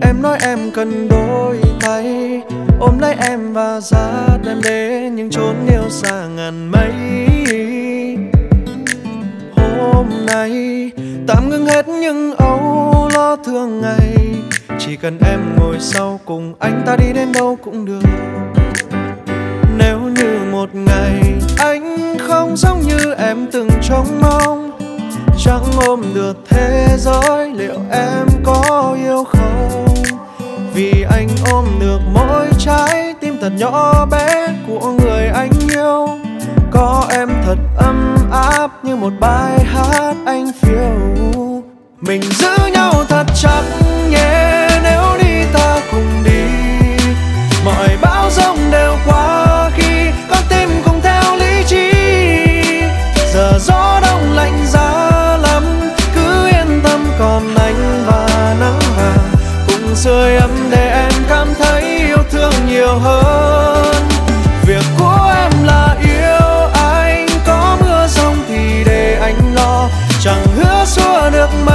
Em nói em cần đôi tay ôm lấy em và dắt em đến những chốn yêu xa ngàn mây. Hôm nay, tạm ngưng hết những âu lo thường ngày. Chỉ cần em ngồi sau cùng anh ta đi đến đâu cũng được. Nếu như một ngày anh không giống như em từng trông mong, chẳng ôm được thế giới liệu em có yêu không? Vì anh ôm được mỗi trái tim thật nhỏ bé của người anh yêu. Có em thật ấm áp như một bài hát anh phiêu. Mình giữ nhau thật chặt. Chẳng hứa xua được mây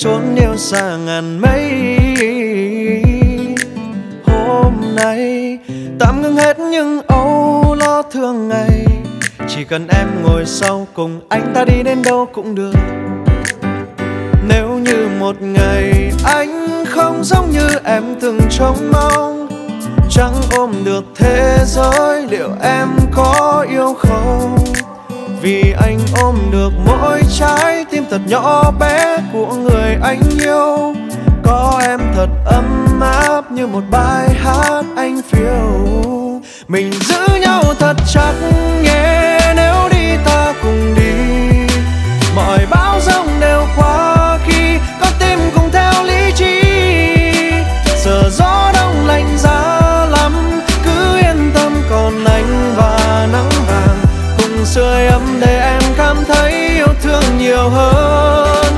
chốn yêu xa ngàn mây. Hôm nay tạm ngưng hết những âu lo thương ngày. Chỉ cần em ngồi sau cùng anh ta đi đến đâu cũng được. Nếu như một ngày anh không giống như em từng trông mong, chẳng ôm được thế giới liệu em có yêu không? Vì anh ôm được mỗi trái tim thật nhỏ bé của người anh yêu. Có em thật ấm áp như một bài hát anh phiêu. Mình giữ nhau thật chặt nhé. Hơn.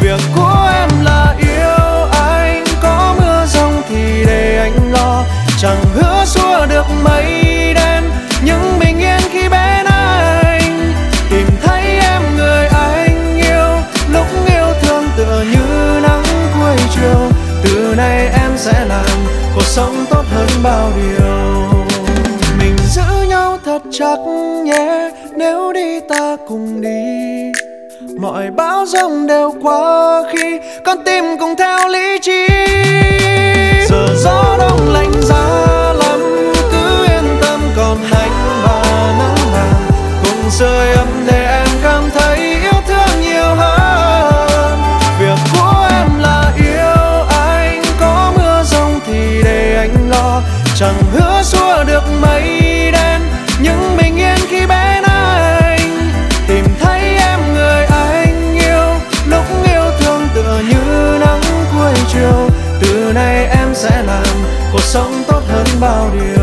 Việc của em là yêu anh, có mưa rông thì để anh lo. Chẳng hứa xua được mây đen, nhưng bình yên khi bên anh. Tìm thấy em người anh yêu, lúc yêu thương tựa như nắng cuối chiều. Từ nay em sẽ làm cuộc sống tốt hơn bao điều. Mình giữ nhau thật chặt nhé, nếu đi ta cùng đi mọi bão rông đều qua khi con tim cùng theo lý trí. Giờ gió đông lạnh giá lắm, cứ yên tâm còn hạnh và nắng vàng cùng rơi ấm để em cảm thấy yêu thương nhiều hơn. Việc của em là yêu anh, có mưa rông thì để anh lo. Chẳng hứa xua được mây đen nhưng mình sống tốt hơn bao điều.